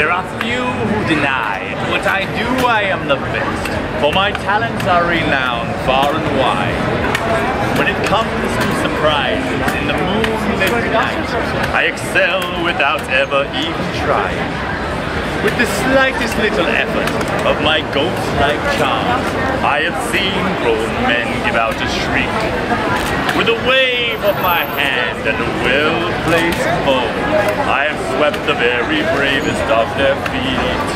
There are few who deny what I do, I am the best. For my talents are renowned far and wide. When it comes to surprises in the moonlit night, I excel without ever even trying. With the slightest little effort of my ghost-like charm, I have seen grown men give out a shriek. With a wave of my hand and a well-placed I have swept the very bravest of their feet.